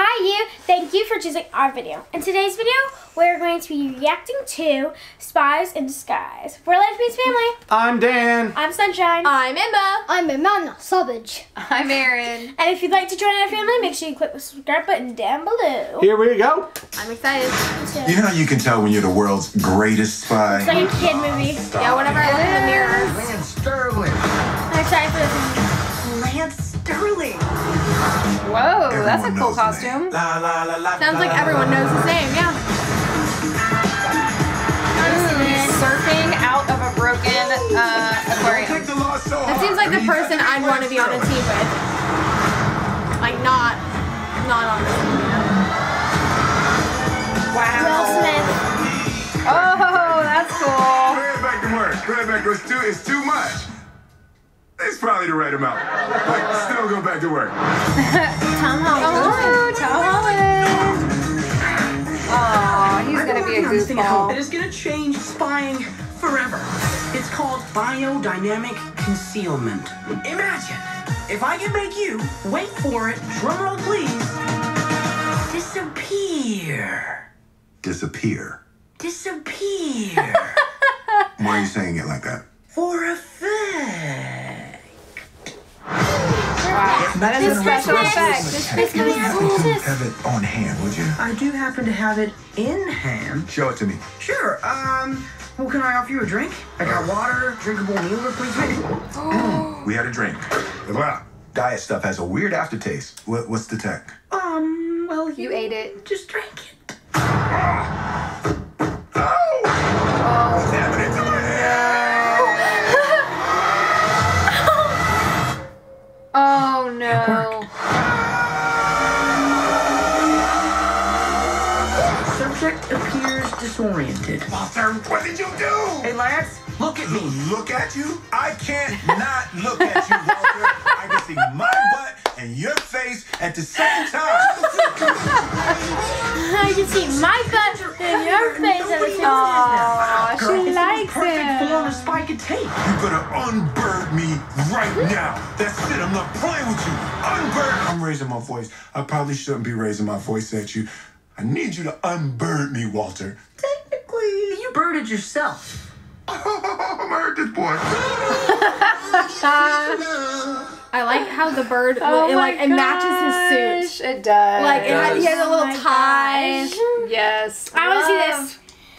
Hi you, thank you for choosing our video. In today's video, we're going to be reacting to Spies in Disguise. We're Life Meets Family. I'm Dan. I'm Sunshine. I'm Emma. I'm Amanda Savage. I'm Erin. And if you'd like to join our family, make sure you click the subscribe button down below. Here we go. I'm excited. You know how you can tell when you're the world's greatest spy? It's like a kid movie. Yeah, whenever I look in the mirror. Whoa, that's a cool costume. La, la, la, la, Sounds like everyone knows his name, yeah. Surfing out of a broken uh, aquarium. take the loss so That seems like the person I'd want to be on a team with. Like not, not on the team. you know? Will Wow. Smith. Oh, that's Go cool. ahead back to work. Go ahead back. It's too, it's too much. It's probably the right amount. But still go back to work. Tom Holland. Oh, Tom Holland. Oh, he's gonna be a I'm thinking how goofball. It is gonna change spying forever. It's called biodynamic concealment. Imagine if I can make you wait for it. Drumroll, please. Disappear. Disappear. Disappear. Why are you saying it like that? for effect. That is a special effect. Space Coming You out. happen What's to have it on hand, would you? I do happen to have it in hand. Show it to me. Sure. Um. Well, can I offer you a drink? I got water, drinkable meal replacement. We had a drink. Blah. Diet stuff has a weird aftertaste. What, what's the tech? Um. Well, You ate it. Just drink it. Oh! Appears disoriented. Walter, what did you do? Hey, Lance, look at me. Look at you? I can't not look at you, Walter. I can see my butt and your face at the same time. I can see my butt and your face at the same time. Girl, she it's the likes perfect form him. a spy could take. You better unbird me right now. That's it. I'm not playing with you. Unbird. I'm raising my voice. I probably shouldn't be raising my voice at you. I need you to unbird me, Walter. Technically, you birded yourself. I'm gonna hurt this boy. I like how the bird Oh it, like it matches his suit. It does. Like it had, he has a Oh little my tie. gosh. yes. I want to see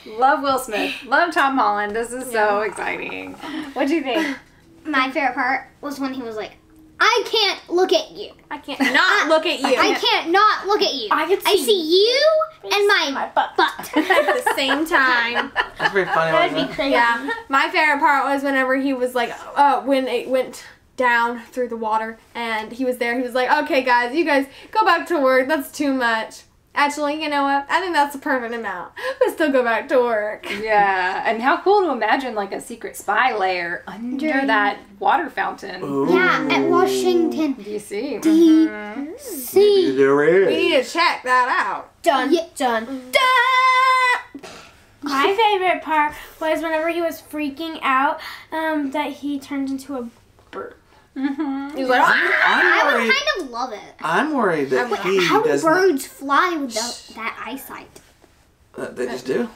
this. Love Will Smith. Love Tom Holland. This is so exciting. What do you think? My favorite part was when he was like, I can't look at you. I can't not look at you I can't not look at you. I can I see see you and my, my butt. butt. at the same time. That's pretty funny. That'd be it? crazy. Yeah, my favorite part was whenever he was like, uh, when it went down through the water and he was there. He was like, "Okay, guys, you guys go back to work. That's too much." Actually, you know what? I think that's the perfect amount. But still go back to work. Yeah, and how cool to imagine like a secret spy lair under Dream. that water fountain. Ooh. yeah, at Washington, DC. D.C. There We need to check that out. Done. Yeah. Done. Done. My favorite part was whenever he was freaking out um, that he turned into a bird. Mm-hmm. He was like! I I'm would worried. kind of love it. I'm worried that Wait, he how do does not. birds fly without that eyesight? Uh, they just do.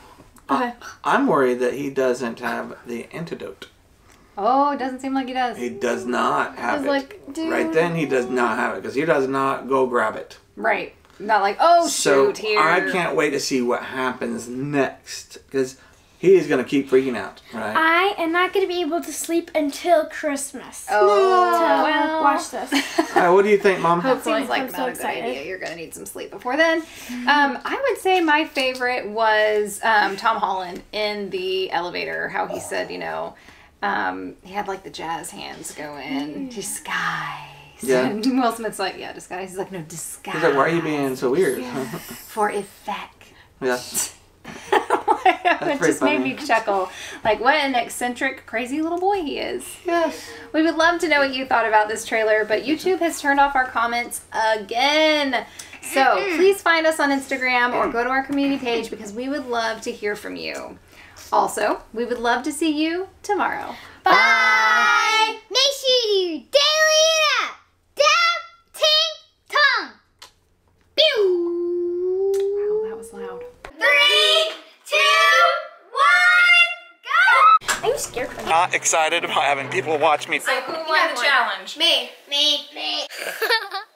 Uh, okay. Uh, I'm worried that he doesn't have the antidote. Oh, it doesn't seem like he does. He does not have was it. like, dude. Right then, he does not have it because he does not go grab it. Right. Not like, oh so shoot, here. I can't wait to see what happens next because he is going to keep freaking out, right? I am not going to be able to sleep until Christmas. Oh, So, well. watch this. All right, what do you think, Mom? Hopefully. Seems like I'm not so a good idea. You're gonna need some sleep before then. Um, I would say my favorite was um, Tom Holland in the elevator. How he said, you know, um, he had like the jazz hands going, disguise. Yeah. And Will Smith's like, yeah, disguise. He's like, no, disguise. He's like, why are you being so weird? for effect? yeah. it pretty just made me chuckle. Like, what an eccentric, crazy little boy he is. Yes. We would love to know what you thought about this trailer, but YouTube has turned off our comments again. So please find us on Instagram or go to our community page because we would love to hear from you. Also, we would love to see you tomorrow. Bye. Make sure you daily Not excited about having people watch me. So who won the challenge? Me. Me. Me.